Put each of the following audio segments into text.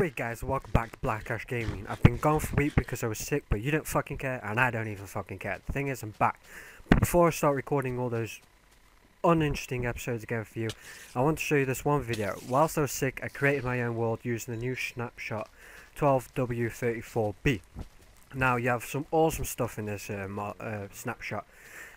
Hey guys, welcome back to Black Ash Gaming. I've been gone for a week because I was sick, but you don't fucking care, and I don't even fucking care. The thing is, I'm back. Before I start recording all those uninteresting episodes again for you, I want to show you this one video. Whilst I was sick, I created my own world using the new snapshot 12W34B. Now, you have some awesome stuff in this uh, uh, snapshot.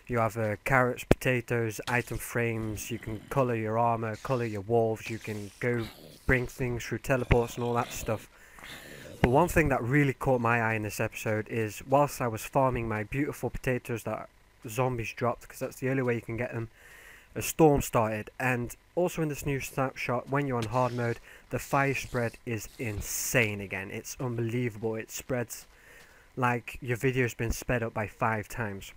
You have uh, carrots, potatoes, item frames, you can colour your armour, colour your wolves, you can go bring things through teleports and all that stuff. But one thing that really caught my eye in this episode is whilst I was farming my beautiful potatoes that zombies dropped, because that's the only way you can get them, a storm started. And also in this new snapshot, when you're on hard mode, the fire spread is insane again. It's unbelievable. It spreads like your video's been sped up by five times.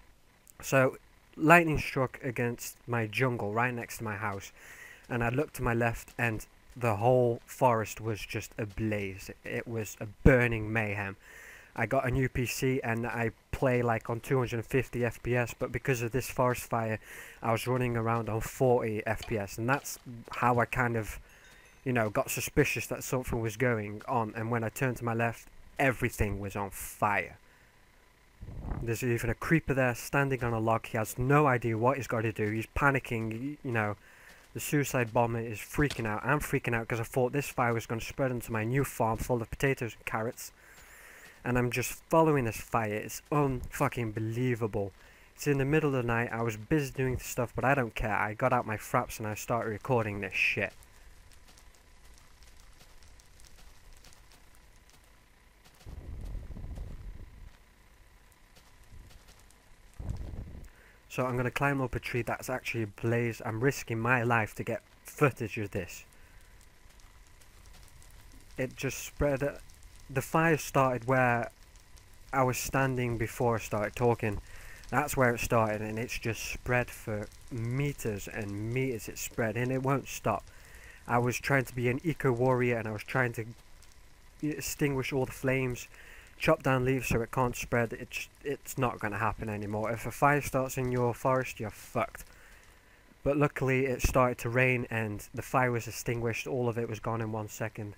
So lightning struck against my jungle right next to my house and I looked to my left and the whole forest was just ablaze. It was a burning mayhem. I got a new PC and I play like on 250 FPS, but because of this forest fire, I was running around on 40 FPS, and that's how I kind of, you know, got suspicious that something was going on. And when I turned to my left, everything was on fire. There's even a creeper there standing on a log. He has no idea what he's got to do. He's panicking, you know. The suicide bomber is freaking out. I'm freaking out because I thought this fire was going to spread into my new farm full of potatoes and carrots. And I'm just following this fire. It's unfucking believable. It's in the middle of the night. I was busy doing stuff, but I don't care. I got out my fraps and I started recording this shit. So I'm going to climb up a tree that's actually ablaze. I'm risking my life to get footage of this. It just spread. The fire started where I was standing before I started talking. That's where it started and it's just spread for meters and meters it spread and it won't stop. I was trying to be an eco warrior and I was trying to extinguish all the flames chop down leaves so it can't spread, it's, it's not going to happen anymore. If a fire starts in your forest, you're fucked. But luckily it started to rain and the fire was extinguished, all of it was gone in one second.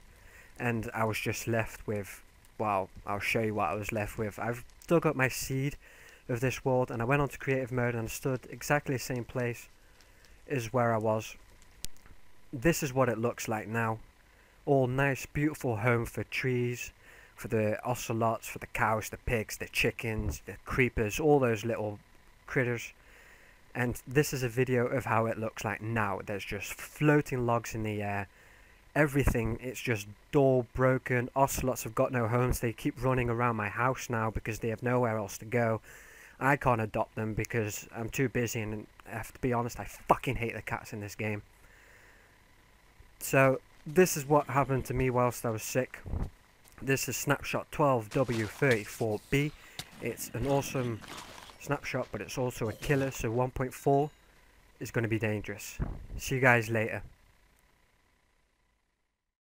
And I was just left with, well, I'll show you what I was left with. I've dug up my seed of this world and I went on to creative mode and stood exactly the same place as where I was. This is what it looks like now. All nice, beautiful home for trees, for the ocelots, for the cows, the pigs, the chickens, the creepers, all those little critters. And this is a video of how it looks like now. There's just floating logs in the air. Everything, it's just all broken. Ocelots have got no homes. They keep running around my house now because they have nowhere else to go. I can't adopt them because I'm too busy and I have to be honest, I fucking hate the cats in this game. So, this is what happened to me whilst I was sick. This is snapshot 12W34B. It's an awesome snapshot, but it's also a killer, so 1.4 is going to be dangerous. See you guys later.